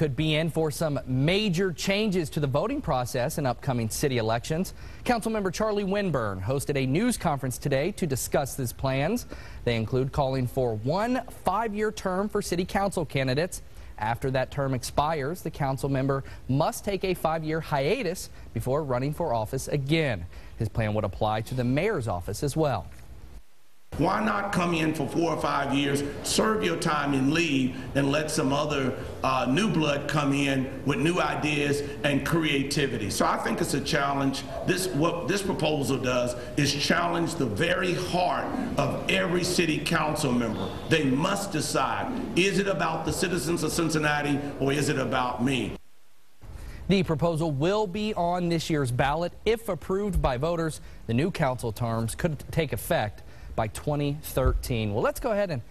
could be in for some major changes to the voting process in upcoming city elections. Councilmember Charlie Winburn hosted a news conference today to discuss these plans. They include calling for one five-year term for city council candidates. After that term expires, the council member must take a five-year hiatus before running for office again. His plan would apply to the mayor's office as well. Why not come in for four or five years, serve your time and leave, and let some other uh, new blood come in with new ideas and creativity? So I think it's a challenge. This what this proposal does is challenge the very heart of every city council member. They must decide: is it about the citizens of Cincinnati or is it about me? The proposal will be on this year's ballot. If approved by voters, the new council terms could take effect by 2013. Well, let's go ahead and